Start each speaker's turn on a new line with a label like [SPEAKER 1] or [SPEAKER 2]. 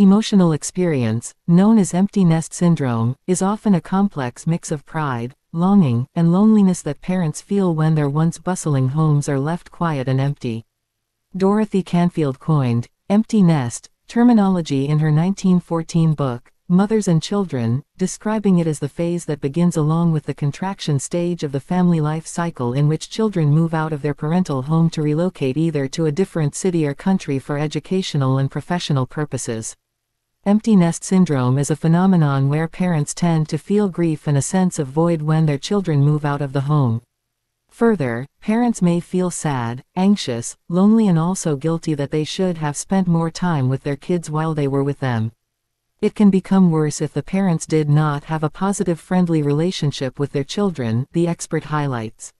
[SPEAKER 1] Emotional experience, known as empty nest syndrome, is often a complex mix of pride, longing, and loneliness that parents feel when their once bustling homes are left quiet and empty. Dorothy Canfield coined empty nest terminology in her 1914 book, Mothers and Children, describing it as the phase that begins along with the contraction stage of the family life cycle in which children move out of their parental home to relocate either to a different city or country for educational and professional purposes. Empty nest syndrome is a phenomenon where parents tend to feel grief and a sense of void when their children move out of the home. Further, parents may feel sad, anxious, lonely and also guilty that they should have spent more time with their kids while they were with them. It can become worse if the parents did not have a positive friendly relationship with their children, the expert highlights.